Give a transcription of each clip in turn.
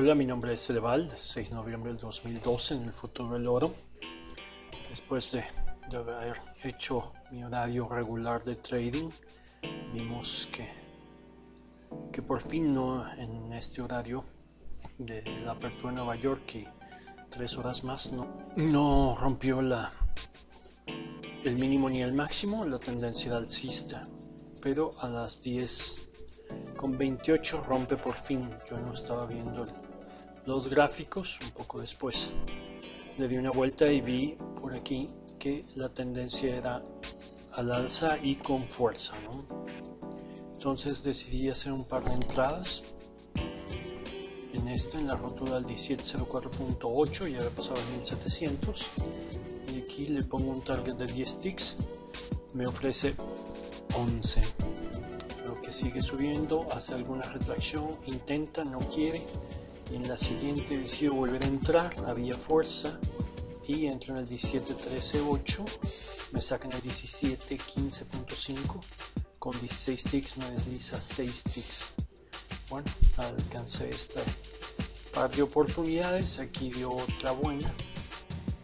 Hola, mi nombre es Eleval, 6 de noviembre del 2012 en el futuro del oro. Después de, de haber hecho mi horario regular de trading, vimos que, que por fin no en este horario de la apertura de Nueva York y tres horas más no, no rompió la, el mínimo ni el máximo, la tendencia alcista, pero a las 10 con 28 rompe por fin. Yo no estaba viendo los gráficos un poco después. Le di una vuelta y vi por aquí que la tendencia era al alza y con fuerza. Entonces decidí hacer un par de entradas. En esta, en la rotura del 1704.8, ya había pasado el 1700. Y aquí le pongo un target de 10 ticks. Me ofrece 11 que sigue subiendo, hace alguna retracción, intenta, no quiere, en la siguiente decide volver a entrar, había fuerza, y entro en el 17.13.8, me sacan el 17.15.5, con 16 ticks me desliza 6 ticks. Bueno, alcancé esta par de oportunidades, aquí dio otra buena,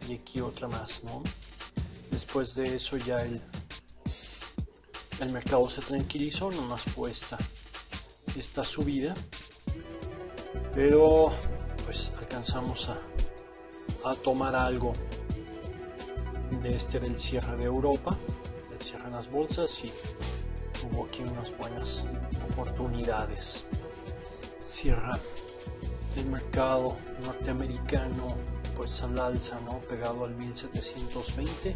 y aquí otra más, ¿no? Después de eso ya el el mercado se tranquilizó, nomás fue esta, esta subida, pero pues alcanzamos a, tomar algo de este del cierre de Europa, del cierre en las bolsas y hubo aquí unas buenas oportunidades. Cierra el mercado norteamericano pues al alza, ¿no? Pegado al 1720,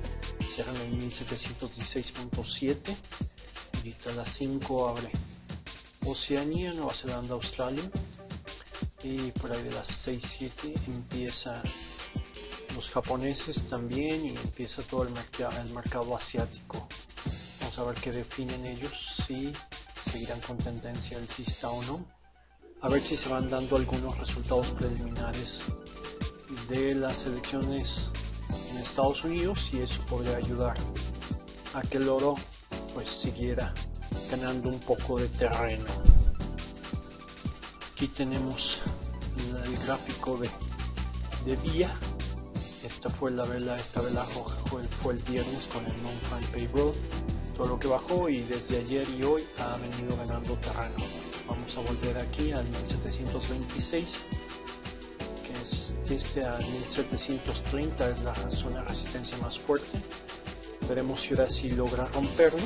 cierra en el 1716.7 ahorita a las 5 abre Oceanía, Nueva Zelanda, Australia y por ahí de las 6, 7 empieza los japoneses también y empieza todo el, mercado, el mercado asiático. Vamos a ver qué definen ellos, si seguirán con tendencia alcista o no. A ver si se van dando algunos resultados preliminares de las elecciones en Estados Unidos y eso podría ayudar a que el oro pues siguiera ganando un poco de terreno. Aquí tenemos el gráfico de, de día. Esta fue la vela, esta vela roja fue, el viernes con el non-farm payroll. Todo lo que bajó y desde ayer y hoy ha venido ganando terreno. Vamos a volver aquí al 1726, que es este a 1730 es la zona de resistencia más fuerte Veremos si ahora sí logra romperlo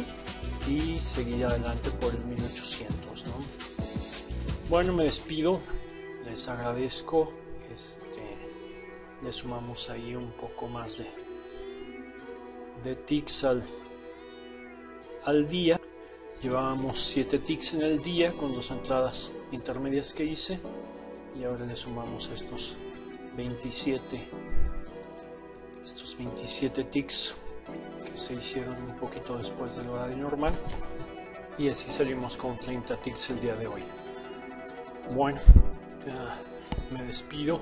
y seguir adelante por el 1800. ¿no? Bueno, me despido. Les agradezco. Este, le sumamos ahí un poco más de, de ticks al, al día. Llevábamos 7 ticks en el día con dos entradas intermedias que hice y ahora le sumamos estos 27 estos 27 ticks se hicieron un poquito después del horario normal y así salimos con 30 ticks el día de hoy. Bueno, me despido.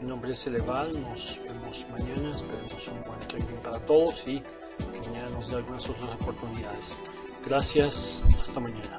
Mi nombre es Eleval, nos vemos mañana, esperemos un buen trading para todos y que mañana nos dé algunas otras oportunidades. Gracias, hasta mañana.